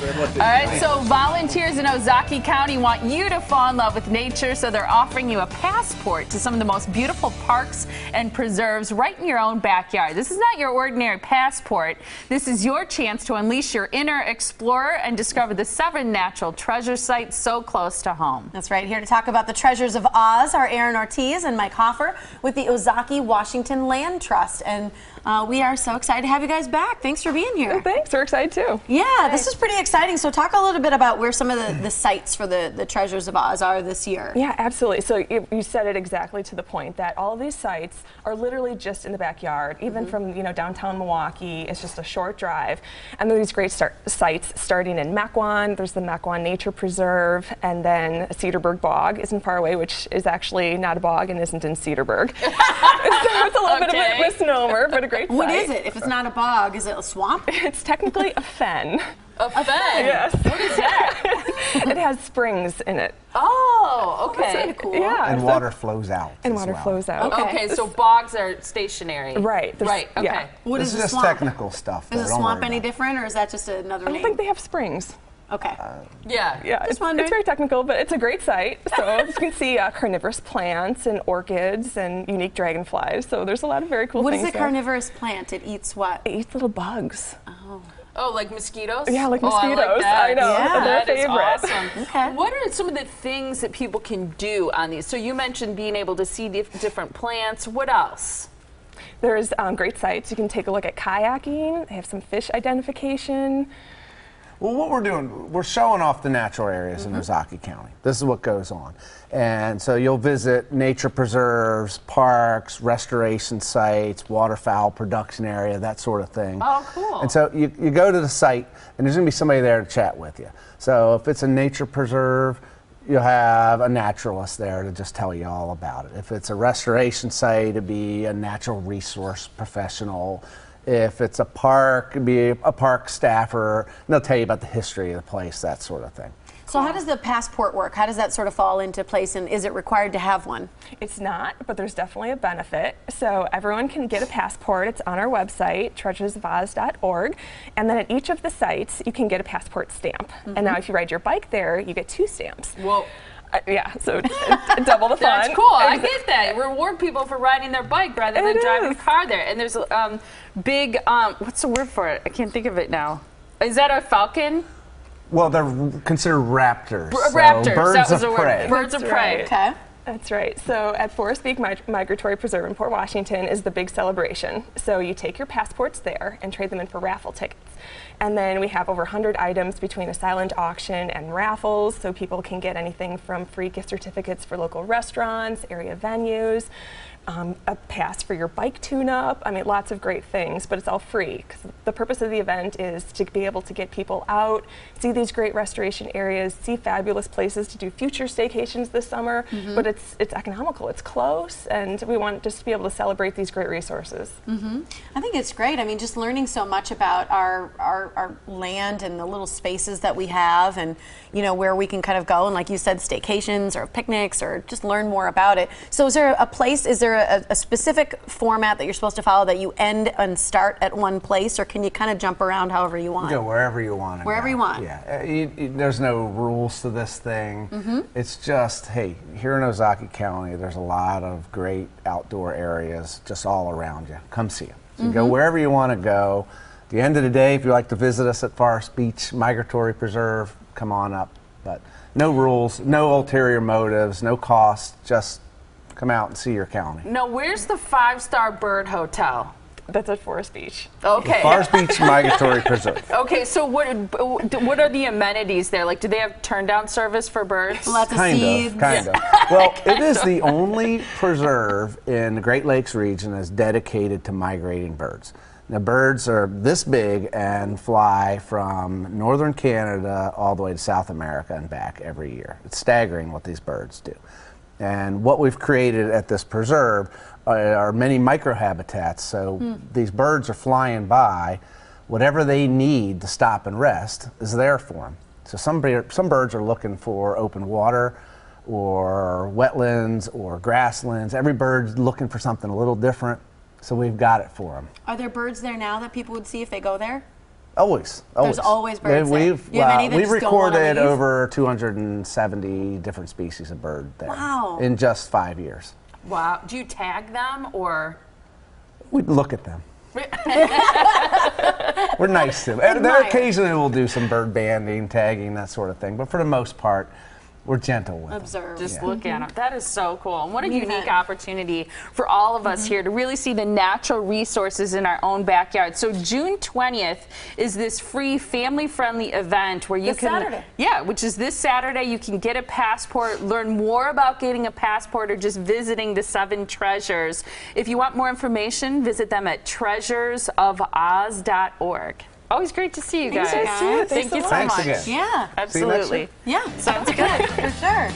All right, so volunteers in Ozaukee County want you to fall in love with nature, so they're offering you a passport to some of the most beautiful parks and preserves right in your own backyard. This is not your ordinary passport. This is your chance to unleash your inner explorer and discover the seven natural treasure sites so close to home. That's right. Here to talk about the treasures of Oz are Erin Ortiz and Mike Hoffer with the Ozaukee Washington Land Trust. And uh, we are so excited to have you guys back. Thanks for being here. Thanks, we're excited too. Yeah, this is pretty exciting. So talk a little bit about where some of the, the sites for the, the Treasures of Oz are this year. Yeah, absolutely. So you, you said it exactly to the point that all of these sites are literally just in the backyard. Even Mm-hmm. from you know downtown Milwaukee, it's just a short drive. And there are these great start, sites starting in Mequon. There's the Mequon Nature Preserve, and then Cedarburg Bog isn't far away, which is actually not a bog and isn't in Cedarburg. so it's a little bit of a misnomer, but a great site. What is it? If it's not a bog, is it a swamp? It's technically a fen. A fen. Yes. What is that? it has springs in it. Oh, okay. Oh, kind of cool. Yeah. And so- water flows out. And as water well. flows out. Okay. Okay, so bogs are stationary. Right, there's- Right. Okay. yeah. What This is is a just swamp? technical stuff. Is a swamp any about different, or is that just another I don't name? think they have springs. Okay. Yeah. Yeah, it's, wondering. it's very technical, but it's a great site. So you can see uh, carnivorous plants and orchids and unique dragonflies. So there's a lot of very cool what is things. What is a there. carnivorous plant? It eats what? It eats little bugs. Oh, Oh, like mosquitoes? Yeah, like Oh, I mosquitoes. that. I know. Yeah. They're That is favorite. awesome. Okay. What are some of the things that people can do on these? So you mentioned being able to see dif- different plants. What else? There's um, great sites. You can take a look at kayaking. They have some fish identification. Well, what we're doing, we're showing off the natural areas in mm-hmm. Ozaukee County. This is what goes on. And so you'll visit nature preserves, parks, restoration sites, waterfowl production area, that sort of thing. Oh, cool. And so you, you go to the site, and there's going to be somebody there to chat with you. So if it's a nature preserve, you'll have a naturalist there to just tell you all about it. If it's a restoration site, it'd be a natural resource professional. If it's a park, be a park staffer. And they'll tell you about the history of the place, that sort of thing. So how does the passport work? How does that sort of fall into place, and is it required to have one? It's not, but there's definitely a benefit. So everyone can get a passport. It's on our website, treasuresofoz.org. And then at each of the sites, you can get a passport stamp. And now mm-hmm. if you ride your bike there, you get two stamps. Well, Uh, yeah, so it's, it's double the fun. that's cool. I get that. Reward people for riding their bike rather than It driving a is. car there. And there's um, big, um, what's the word for it? I can't think of it now. Is that a falcon? Well, they're considered raptors. so Raptors. Birds that was of the prey. word. Birds of prey. right. Okay. That's right. So at Forest Beach Mig- Migratory Preserve in Port Washington is the big celebration. So you take your passports there and trade them in for raffle tickets. And then we have over 100 items between a silent auction and raffles, so people can get anything from free gift certificates for local restaurants, area venues, um, a pass for your bike tune-up. I mean, lots of great things, but it's all free. 'cause the purpose of the event is to be able to get people out, see these great restoration areas, see fabulous places to do future staycations this summer. Mm-hmm. But it's it's economical, it's close, and we want just to be able to celebrate these great resources. Mm-hmm. I think it's great. I mean, just learning so much about our, our, our land and the little spaces that we have and, you know, where we can kind of go and, like you said, staycations or picnics or just learn more about it. So, is there a place, is there a, a specific format that you're supposed to follow that you end and start at one place or can you kind of jump around however you want? Go wherever you want. Wherever go. you want. Yeah. Uh, you- you- there's no rules to this thing. Mm-hmm. It's just, hey, here in Ozaukee County, there's a lot of great outdoor areas just all around you. Come see them. So Mm-hmm. go wherever you want to go. At the end of the day, if you like to visit us at Forest Beach Migratory Preserve, come on up. But no rules, no ulterior motives, no cost. Just come out and see your county. Now, where's the five star bird hotel? That's at Forest Beach. Okay. Forest Beach Migratory Preserve. Okay, so what what are the amenities there? Like, do they have turn down service for birds? Lots of Kind seeds. of, kind of. Well, it is the only preserve in the Great Lakes region that's dedicated to migrating birds. The birds are this big and fly from northern Canada all the way to South America and back every year. It's staggering what these birds do. And what we've created at this preserve are many microhabitats. So hmm. these birds are flying by. Whatever they need to stop and rest is there for them. So some, some birds are looking for open water or wetlands or grasslands. Every bird's looking for something a little different. So we've got it for them. Are there birds there now that people would see if they go there? Always, always. always birds. We've, You have any we've just don't wanna recorded over 270 different species of bird there. Wow. In just five years. Wow. Do you tag them or? We look at them. We're nice to them. And There occasionally we'll do some bird banding, tagging, that sort of thing. But for the most part, we're gentle with them. Observe. Just look at them. Mm-hmm. That is so cool. And what a We've unique had- opportunity for all of us mm-hmm. here to really see the natural resources in our own backyard. So June 20th is this free family-friendly event where you This can Saturday. Yeah, which is this Saturday you can get a passport, learn more about getting a passport or just visiting the seven treasures. If you want more information, visit them at treasuresofoz.org. Oh, Always great to see you guys. Thanks, guys. Thank Thanks so you so much. Much. again. Yeah. See you next Absolutely. Yeah. Sounds good. For sure.